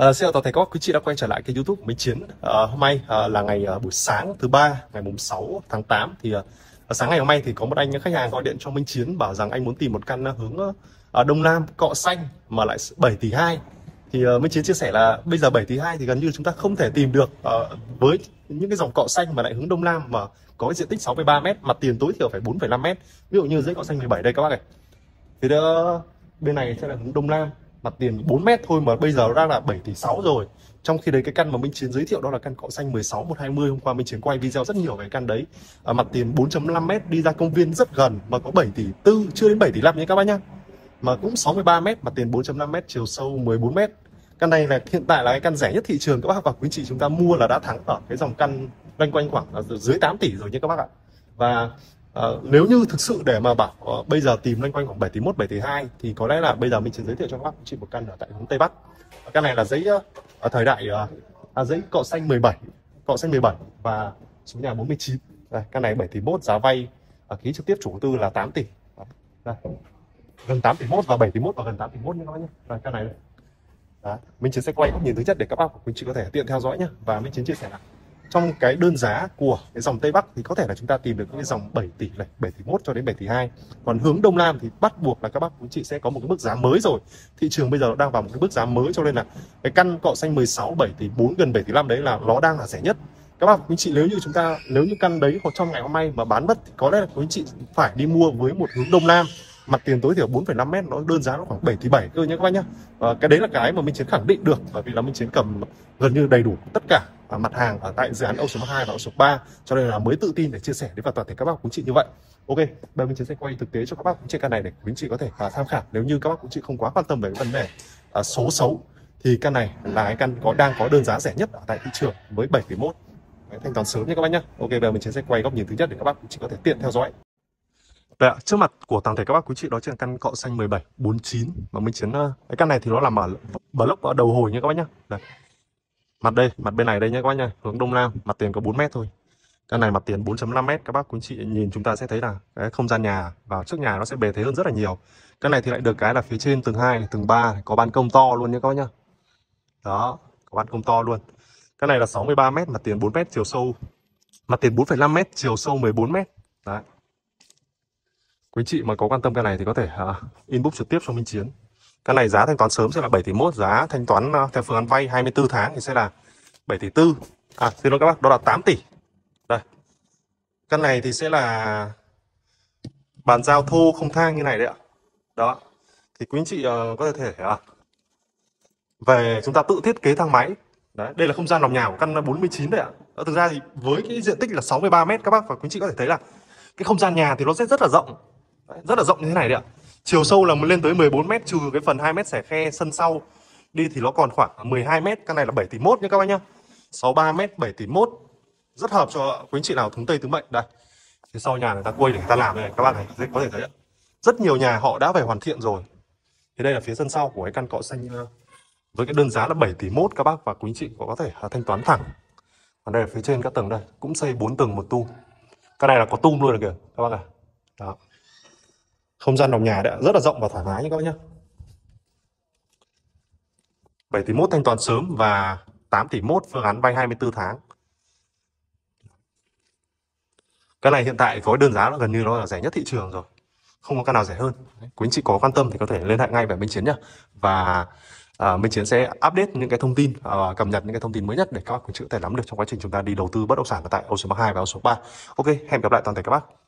À, xin chào toàn thể các quý chị đã quay trở lại kênh youtube của Minh Chiến. À, Hôm nay à, là ngày à, buổi sáng thứ ba ngày mùng 6 tháng 8 Thì à, sáng ngày hôm nay thì có một anh khách hàng gọi điện cho Minh Chiến Bảo rằng anh muốn tìm một căn hướng à, Đông Nam cọ xanh mà lại 7 tỷ 2 Thì à, Minh Chiến chia sẻ là bây giờ 7 tỷ 2 thì gần như chúng ta không thể tìm được à, Với những cái dòng cọ xanh mà lại hướng Đông Nam mà có diện tích 63m Mặt tiền tối thiểu phải 4,5m Ví dụ như dãy cọ xanh 17 đây các bác này Thì đó, bên này sẽ là hướng Đông Nam mặt tiền 4 mét thôi mà bây giờ nó đang là 7 tỷ 6 rồi. Trong khi đấy cái căn mà Minh Chiến giới thiệu đó là căn cọ xanh 16 120 hôm qua Minh Chiến quay video rất nhiều về căn đấy. À, mặt tiền 4.5 mét đi ra công viên rất gần mà có 7 tỷ 4 chưa đến 7 tỷ 5 nhé các bác nhá. Mà cũng 63 mét mặt tiền 4.5 mét chiều sâu 14 mét. Căn này là hiện tại là cái căn rẻ nhất thị trường các bác và quý chị chúng ta mua là đã thắng ở cái dòng căn loanh quanh khoảng là dưới 8 tỷ rồi nhé các bác ạ. Và À, nếu như thực sự để mà bảo uh, bây giờ tìm loanh quanh khoảng 7 tỷ 1, 7 tỷ 2 thì có lẽ là bây giờ mình chỉ giới thiệu cho các bạn chị một căn ở tại hướng Tây Bắc. Ờ, căn này là giấy uh, ở thời đại uh, à, giấy cọ xanh 17, cọ xanh 17 và số nhà 49. Đây, căn này 7 tỷ 1 giá vay ở ký trực tiếp chủ tư là 8 tỷ. Đây. Gần 8 tỷ 1 và 7 tỷ 1 và gần 8 tỷ 1 nha các bác nhé. Đây, căn này đây. Đó. Mình chỉ sẽ quay góc nhìn thứ nhất để các bác của mình chị có thể tiện theo dõi nhé và mình chỉ chia sẻ lại trong cái đơn giá của cái dòng Tây Bắc thì có thể là chúng ta tìm được cái dòng 7 tỷ này, 7 tỷ 1 cho đến 7 tỷ 2. Còn hướng Đông Nam thì bắt buộc là các bác quý chị sẽ có một cái mức giá mới rồi. Thị trường bây giờ nó đang vào một cái mức giá mới cho nên là cái căn cọ xanh 16 7 tỷ 4 gần 7 tỷ 5 đấy là nó đang là rẻ nhất. Các bác quý chị nếu như chúng ta nếu như căn đấy trong ngày hôm nay mà bán mất thì có lẽ là quý chị phải đi mua với một hướng Đông Nam mặt tiền tối thiểu 4,5 mét nó đơn giá nó khoảng 7 tỷ 7 cơ nhé các bác nhá. và cái đấy là cái mà Minh Chiến khẳng định được bởi vì là Minh Chiến cầm gần như đầy đủ tất cả à, mặt hàng ở tại dự án Ocean 2 và Ocean 3 cho nên là mới tự tin để chia sẻ đến và toàn thể các bác quý chị như vậy. Ok, bây giờ mình Chiến sẽ quay thực tế cho các bác quý chị căn này để quý chị có thể uh, tham khảo nếu như các bác quý chị không quá quan tâm về vấn đề à, số xấu thì căn này là cái căn có đang có đơn giá rẻ nhất ở tại thị trường với 7,1 tỷ thanh toán sớm nha các bác nhé. Ok, bây giờ mình sẽ quay góc nhìn thứ nhất để các bác quý chị có thể tiện theo dõi. Đây ạ, trước mặt của toàn thể các bác quý chị đó chính là căn cọ xanh 17 49 mà Minh Chiến ờ, cái căn này thì nó làm ở block ở đầu hồi nha các bác nhá. Đây. Mặt đây, mặt bên này đây nhá các bác nhá, hướng đông nam, mặt tiền có 4m thôi. Căn này mặt tiền 4.5m các bác quý chị nhìn chúng ta sẽ thấy là cái không gian nhà vào trước nhà nó sẽ bề thế hơn rất là nhiều. Căn này thì lại được cái là phía trên tầng 2 tầng 3 có ban công to luôn nha các bác nhá. Đó, có ban công to luôn. Căn này là 63m mặt tiền 4m chiều sâu. Mặt tiền 4,5 m chiều sâu 14m Đấy quý chị mà có quan tâm cái này thì có thể uh, inbox trực tiếp cho Minh Chiến. Cái này giá thanh toán sớm sẽ là 7 tỷ 1 giá thanh toán uh, theo phương án vay 24 tháng thì sẽ là 7 tỷ 4 à xin lỗi các bác đó là 8 tỷ. Đây. Căn này thì sẽ là bàn giao thô không thang như này đấy ạ. Đó. Thì quý anh chị uh, có thể uh, về chúng ta tự thiết kế thang máy. Đấy đây là không gian lòng nhà của căn 49 đấy ạ. Đó, thực ra thì với cái diện tích là 63 mét các bác và quý anh chị có thể thấy là cái không gian nhà thì nó sẽ rất là rộng rất là rộng như thế này đấy ạ. Chiều sâu là lên tới 14 mét, trừ cái phần 2 mét xẻ khe sân sau. Đi thì nó còn khoảng 12 mét căn này là 7 tỷ mốt nha các bác nhá. 63 mét 7 tỷ mốt. Rất hợp cho quý anh chị nào thống tây tướng mệnh. Đây, phía sau nhà người ta quay để người ta làm này, các bạn này có thể thấy rất nhiều nhà họ đã phải hoàn thiện rồi. Thì đây là phía sân sau của cái căn cọ xanh ờ, với cái đơn giá là 7 tỷ mốt các bác, và quý anh chị có thể ờ, thanh toán thẳng. Còn đây là phía trên các tầng đây, cũng xây 4 tầng một tu. Cái này là có tung luôn rồi kìa, các bác à đó không gian đồng nhà đã rất là rộng và thoải mái như các bác nhé 7 tỷ 1 thanh toán sớm và 8 tỷ 1 phương án vay 24 tháng. Cái này hiện tại gói đơn giá nó gần như nó là rẻ nhất thị trường rồi không có căn nào rẻ hơn. Quý anh chị có quan tâm thì có thể liên hệ ngay về Minh Chiến nhé và à, Minh Chiến sẽ update những cái thông tin à, cập nhật những cái thông tin mới nhất để các bác chị có thể nắm được trong quá trình chúng ta đi đầu tư bất động sản tại Ocean Park 2 và Ocean 3 ok hẹn gặp lại toàn thể các bác.